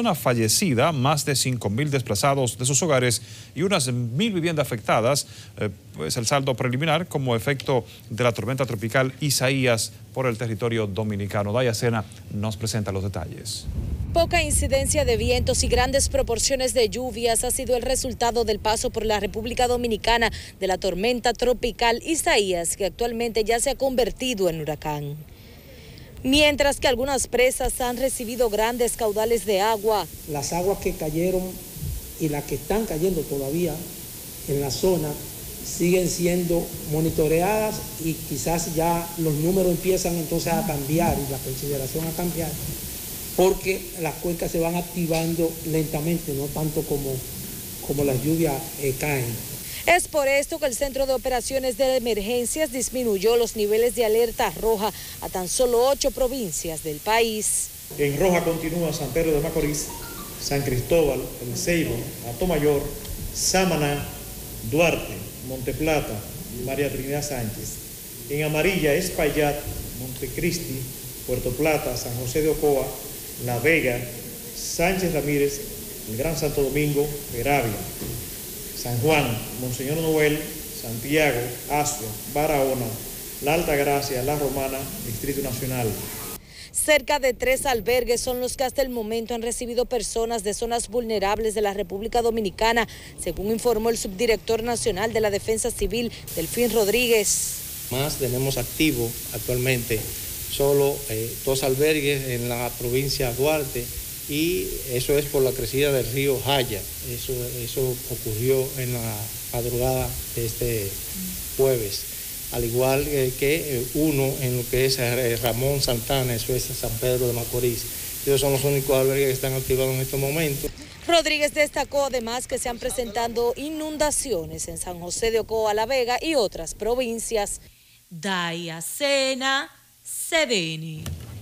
Una fallecida, más de 5.000 desplazados de sus hogares y unas mil viviendas afectadas, eh, pues el saldo preliminar como efecto de la tormenta tropical Isaías por el territorio dominicano. Daya Sena nos presenta los detalles. Poca incidencia de vientos y grandes proporciones de lluvias ha sido el resultado del paso por la República Dominicana de la tormenta tropical Isaías, que actualmente ya se ha convertido en huracán mientras que algunas presas han recibido grandes caudales de agua. Las aguas que cayeron y las que están cayendo todavía en la zona siguen siendo monitoreadas y quizás ya los números empiezan entonces a cambiar y la consideración a cambiar porque las cuencas se van activando lentamente, no tanto como, como las lluvias eh, caen. Es por esto que el Centro de Operaciones de Emergencias disminuyó los niveles de alerta roja a tan solo ocho provincias del país. En roja continúa San Pedro de Macorís, San Cristóbal, El Ceibo, Atomayor, Samaná, Duarte, Monteplata, María Trinidad Sánchez. En amarilla es Payat, Montecristi, Puerto Plata, San José de Ocoa, La Vega, Sánchez Ramírez, el Gran Santo Domingo, Peravia. San Juan, Monseñor Noel, Santiago, Asua, Barahona, La Alta Gracia, La Romana, Distrito Nacional. Cerca de tres albergues son los que hasta el momento han recibido personas de zonas vulnerables de la República Dominicana, según informó el subdirector nacional de la Defensa Civil, Delfín Rodríguez. Más tenemos activo actualmente solo eh, dos albergues en la provincia de Duarte, y eso es por la crecida del río Jaya. Eso, eso ocurrió en la madrugada de este jueves. Al igual que eh, uno en lo que es eh, Ramón Santana, eso es San Pedro de Macorís. Esos son los únicos albergues que están activados en estos momentos. Rodríguez destacó además que se han presentado inundaciones en San José de Ocoa, La Vega y otras provincias. Daya CDN.